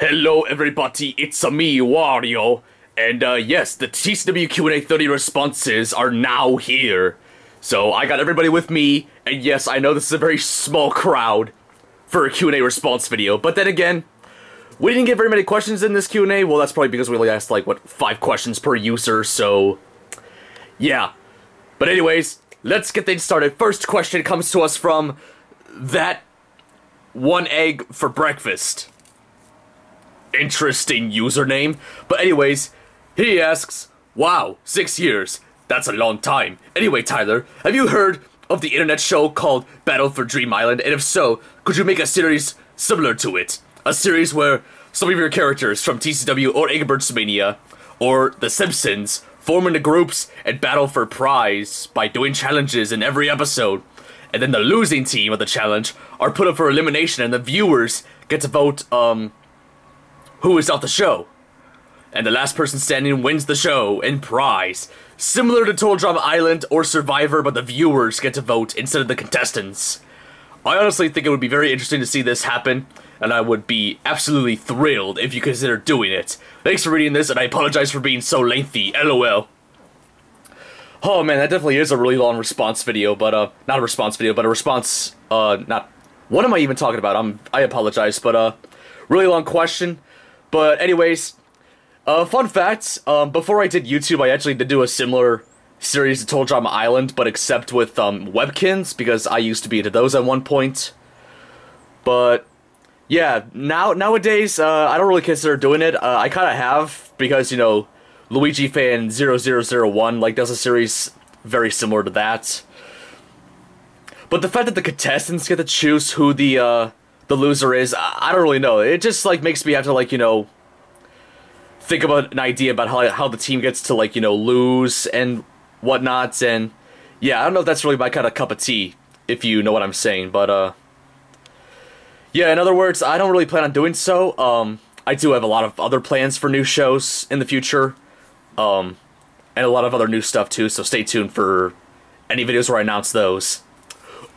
Hello everybody, it's a me, Wario. And uh, yes, the TCW Q&A 30 responses are now here. So I got everybody with me, and yes, I know this is a very small crowd for a Q&A response video, but then again, we didn't get very many questions in this Q&A. Well, that's probably because we only asked like, what, five questions per user, so yeah. But anyways, let's get things started. First question comes to us from that one egg for breakfast. Interesting username. But anyways, he asks, Wow, six years. That's a long time. Anyway, Tyler, have you heard of the internet show called Battle for Dream Island? And if so, could you make a series similar to it? A series where some of your characters from TCW or Angry Birds Mania or The Simpsons form into groups and battle for prize by doing challenges in every episode. And then the losing team of the challenge are put up for elimination and the viewers get to vote um who is off the show. And the last person standing wins the show and prize. Similar to Total Drama Island or Survivor, but the viewers get to vote instead of the contestants. I honestly think it would be very interesting to see this happen, and I would be absolutely thrilled if you consider doing it. Thanks for reading this, and I apologize for being so lengthy, lol. Oh man, that definitely is a really long response video, but uh, not a response video, but a response, uh, not, what am I even talking about? I'm, I apologize, but uh, really long question. But anyways, uh, fun fact, um, before I did YouTube, I actually did do a similar series to Total Drama Island, but except with um, Webkinz, because I used to be into those at one point. But yeah, now nowadays, uh, I don't really consider doing it. Uh, I kind of have, because, you know, Luigi Fan 0001 like does a series very similar to that. But the fact that the contestants get to choose who the uh, the loser is, I don't really know. It just like makes me have to like you know think about an idea about how how the team gets to like you know lose and whatnot. And yeah, I don't know if that's really my kind of cup of tea, if you know what I'm saying. But uh, yeah. In other words, I don't really plan on doing so. Um, I do have a lot of other plans for new shows in the future um, and a lot of other new stuff too. So stay tuned for any videos where I announce those.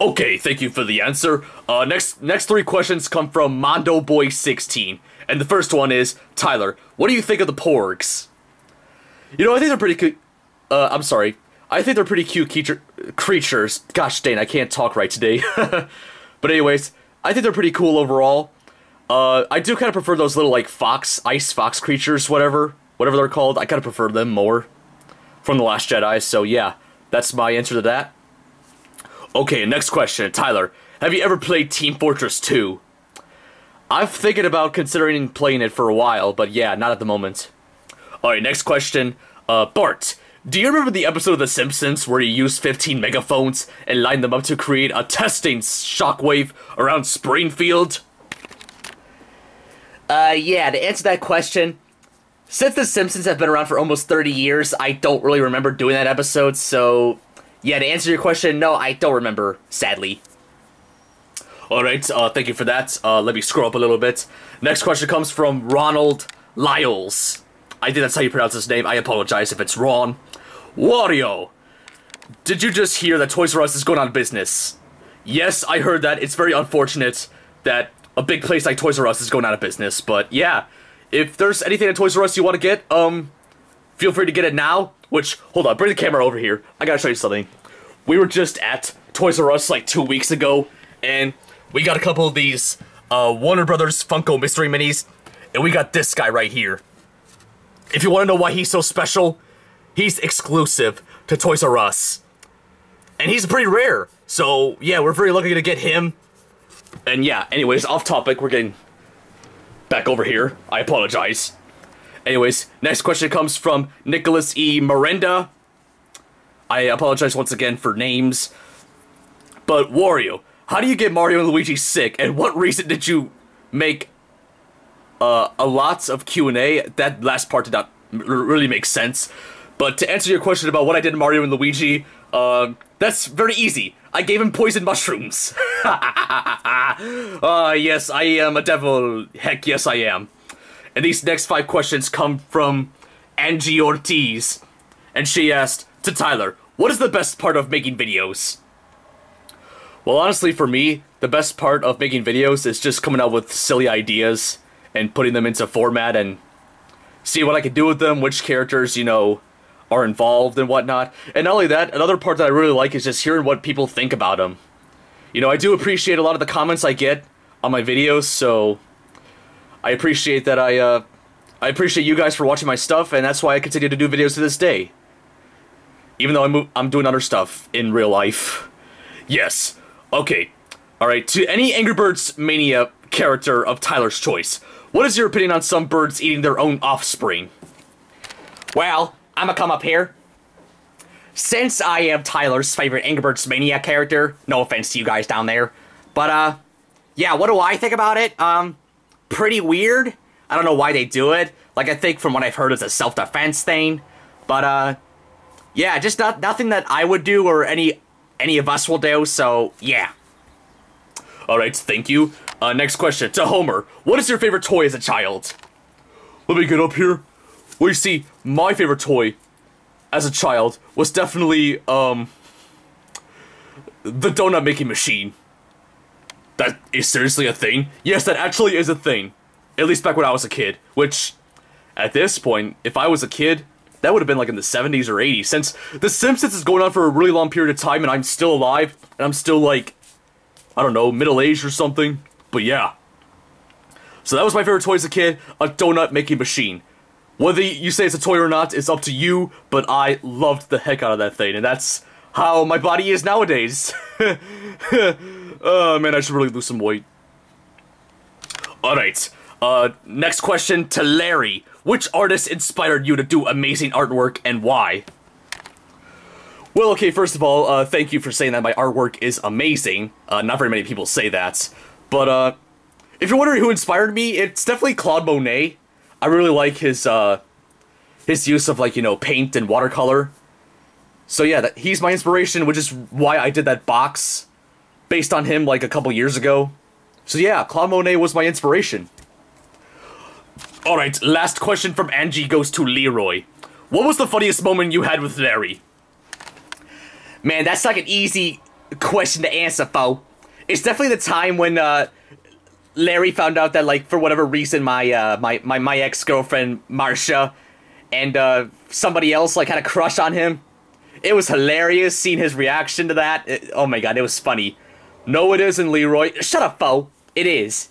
Okay, thank you for the answer. Uh, next, next three questions come from Mondo Boy 16, and the first one is Tyler. What do you think of the Porgs? You know, I think they're pretty cute. Uh, I'm sorry. I think they're pretty cute creature creatures. Gosh dang, I can't talk right today. but anyways, I think they're pretty cool overall. Uh, I do kind of prefer those little like fox, ice fox creatures, whatever whatever they're called. I kind of prefer them more from The Last Jedi. So yeah, that's my answer to that. Okay, next question. Tyler, have you ever played Team Fortress 2? I've thinking about considering playing it for a while, but yeah, not at the moment. Alright, next question. Uh, Bart, do you remember the episode of The Simpsons where you used 15 megaphones and lined them up to create a testing shockwave around Springfield? Uh, yeah, to answer that question, since The Simpsons have been around for almost 30 years, I don't really remember doing that episode, so yeah, to answer your question, no, I don't remember, sadly. Alright, uh, thank you for that. Uh, let me scroll up a little bit. Next question comes from Ronald Lyles. I think that's how you pronounce his name. I apologize if it's wrong. Wario! Did you just hear that Toys R Us is going out of business? Yes, I heard that. It's very unfortunate that a big place like Toys R Us is going out of business, but yeah, if there's anything at Toys R Us you want to get, um, feel free to get it now. Which, hold on, bring the camera over here. I gotta show you something. We were just at Toys R Us like two weeks ago, and we got a couple of these uh, Warner Brothers Funko Mystery Minis, and we got this guy right here. If you want to know why he's so special, he's exclusive to Toys R Us. And he's pretty rare, so yeah, we're very lucky to get him. And yeah, anyways, off topic, we're getting back over here. I apologize. Anyways, next question comes from Nicholas E. Miranda. I apologize once again for names. But Wario, how do you get Mario and Luigi sick, and what reason did you make uh, a lots of Q&A? That last part did not really make sense. But to answer your question about what I did to Mario and Luigi, uh, that's very easy. I gave him poison mushrooms. Ah, uh, yes, I am a devil. Heck, yes, I am. And these next five questions come from Angie Ortiz. And she asked, to Tyler, what is the best part of making videos? Well, honestly, for me, the best part of making videos is just coming out with silly ideas and putting them into format and see what I can do with them, which characters, you know, are involved and whatnot. And not only that, another part that I really like is just hearing what people think about them. You know, I do appreciate a lot of the comments I get on my videos, so I appreciate that I, uh, I appreciate you guys for watching my stuff, and that's why I continue to do videos to this day. Even though I'm, I'm doing other stuff in real life. Yes. Okay. Alright, to any Angry Birds Mania character of Tyler's choice, what is your opinion on some birds eating their own offspring? Well, I'm gonna come up here. Since I am Tyler's favorite Angry Birds Mania character, no offense to you guys down there, but uh, yeah, what do I think about it? Um, pretty weird. I don't know why they do it. Like I think from what I've heard, it's a self-defense thing, but uh, yeah, just not nothing that I would do or any any of us will do. So yeah. All right, thank you. Uh, next question to Homer. What is your favorite toy as a child? Let me get up here. Well, you see, my favorite toy as a child was definitely, um, the donut making machine. That is seriously a thing? Yes, that actually is a thing. At least back when I was a kid. Which, at this point, if I was a kid, that would have been like in the 70s or 80s. Since The Simpsons is going on for a really long period of time and I'm still alive, and I'm still like, I don't know, middle aged or something. But yeah. So that was my favorite toy as a kid, a donut making machine. Whether you say it's a toy or not, it's up to you, but I loved the heck out of that thing, and that's how my body is nowadays. oh man, I should really lose some weight. Alright, uh, next question to Larry. Which artist inspired you to do amazing artwork and why? Well, okay, first of all, uh, thank you for saying that my artwork is amazing. Uh, not very many people say that. But, uh, if you're wondering who inspired me, it's definitely Claude Monet. I really like his, uh, his use of, like, you know, paint and watercolor. So yeah, that, he's my inspiration, which is why I did that box based on him, like, a couple years ago. So yeah, Claude Monet was my inspiration. Alright, last question from Angie goes to Leroy. What was the funniest moment you had with Larry? Man, that's like an easy question to answer, fo it's definitely the time when uh, Larry found out that like for whatever reason my uh, my my, my ex girlfriend Marcia and uh, somebody else like had a crush on him. It was hilarious seeing his reaction to that. It, oh my god, it was funny. No, it isn't, Leroy. Shut up, fo. It is.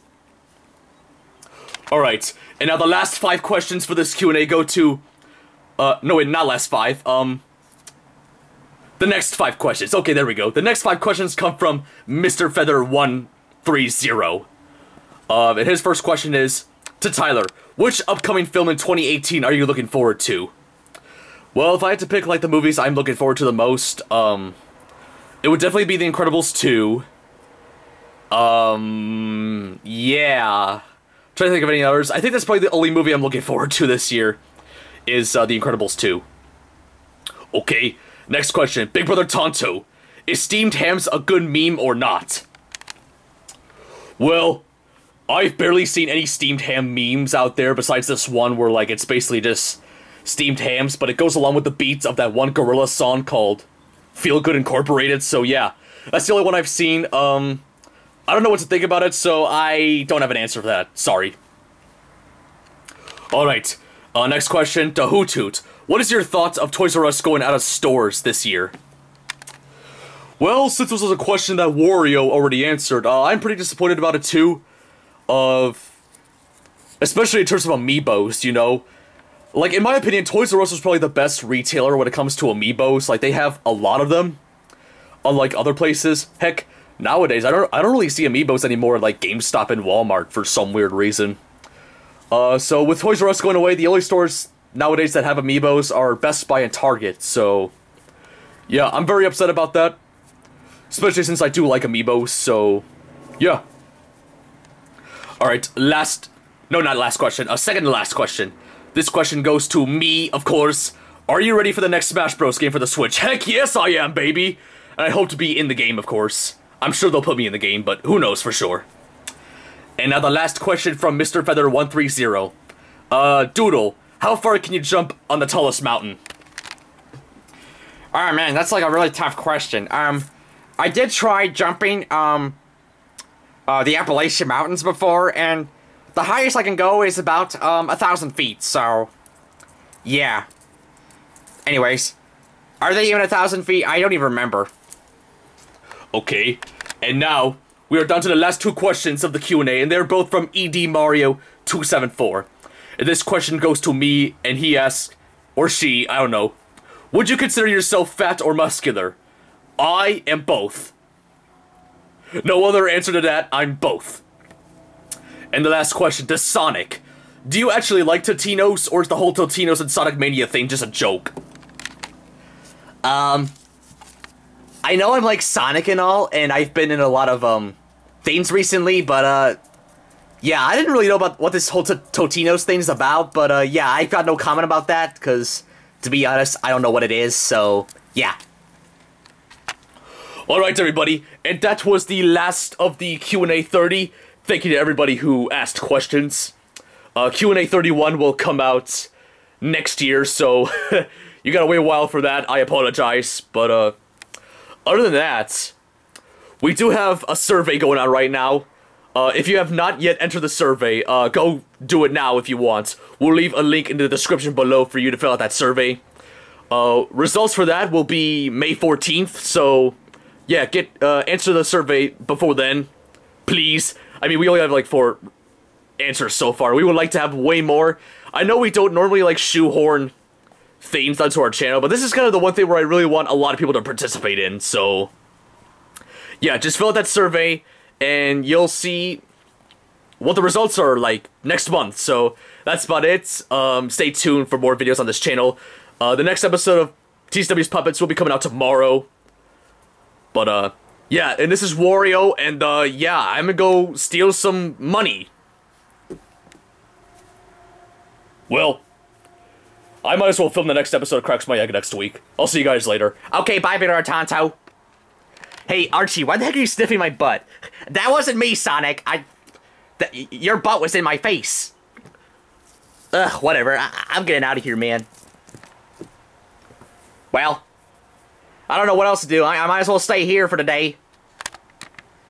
All right, and now the last five questions for this Q and A go to. Uh, no, wait, not last five. Um, the next five questions. Okay, there we go. The next five questions come from Mr. Feather One Three Zero. Um, and his first question is to Tyler: Which upcoming film in 2018 are you looking forward to? Well, if I had to pick like the movies I'm looking forward to the most, um, it would definitely be The Incredibles 2. Um, yeah. trying to think of any others. I think that's probably the only movie I'm looking forward to this year is uh, The Incredibles 2. Okay, Next question. Big Brother Tonto. Is steamed hams a good meme or not? Well, I've barely seen any steamed ham memes out there besides this one where like it's basically just steamed hams, but it goes along with the beats of that one Gorillaz song called Feel Good Incorporated. So yeah, that's the only one I've seen. Um, I don't know what to think about it, so I don't have an answer for that. Sorry. All right. Uh, next question to Hoot what is your thoughts of Toys R Us going out of stores this year? Well, since this was a question that Wario already answered, uh, I'm pretty disappointed about it too. Of, especially in terms of amiibos, you know. Like in my opinion, Toys R Us is probably the best retailer when it comes to amiibos. Like they have a lot of them, unlike other places. Heck, nowadays I don't I don't really see amiibos anymore like GameStop and Walmart for some weird reason. Uh, so with Toys R Us going away, the only stores nowadays that have amiibos are Best Buy and Target, so yeah, I'm very upset about that. Especially since I do like amiibos, so yeah. Alright, last no not last question, a second to last question. This question goes to me, of course. Are you ready for the next Smash Bros game for the Switch? Heck yes I am, baby! And I hope to be in the game, of course. I'm sure they'll put me in the game, but who knows for sure. And now the last question from Mr. Feather 130. Uh, Doodle, how far can you jump on the tallest mountain? Oh man, that's like a really tough question. Um, I did try jumping, um, uh, the Appalachian Mountains before, and the highest I can go is about um a thousand feet. So, yeah. Anyways, are they even a thousand feet? I don't even remember. Okay, and now we are down to the last two questions of the Q&A, and they're both from ED Mario 274. This question goes to me, and he asks, or she, I don't know, would you consider yourself fat or muscular? I am both. No other answer to that, I'm both. And the last question to Sonic. Do you actually like Totinos, or is the whole Totinos and Sonic Mania thing just a joke? Um, I know I'm like Sonic and all, and I've been in a lot of um things recently, but uh, yeah, I didn't really know about what this whole T- Totinos thing is about, but uh, yeah, I've got no comment about that because, to be honest, I don't know what it is. So yeah, All right, everybody, and that was the last of the Q and A thirty. Thank you to everybody who asked questions. Uh, Q and A thirty one will come out next year, so you gotta wait a while for that. I apologize, but uh, other than that, we do have a survey going on right now. Uh, if you have not yet entered the survey, uh, go do it now if you want. We'll leave a link in the description below for you to fill out that survey. Uh, results for that will be May 14th, so yeah, get uh, answer the survey before then, please. I mean, we only have like four answers so far. We would like to have way more. I know we don't normally like shoehorn themes onto our channel, but this is kind of the one thing where I really want a lot of people to participate in. So yeah, just fill out that survey, and you'll see what the results are like next month. So that's about it. Um, stay tuned for more videos on this channel. Uh, the next episode of TCW's Puppets will be coming out tomorrow. But uh, yeah, and this is Wario, and uh, yeah, I'm gonna go steal some money. Well, I might as well film the next episode of Cracks My Egg next week. I'll see you guys later. okay, bye, Peter Tonto. Hey Archie, why the heck are you sniffing my butt? That wasn't me, Sonic. I, your butt was in my face. Ugh, whatever. I- I'm getting out of here, man. Well, I don't know what else to do. I, I might as well stay here for today.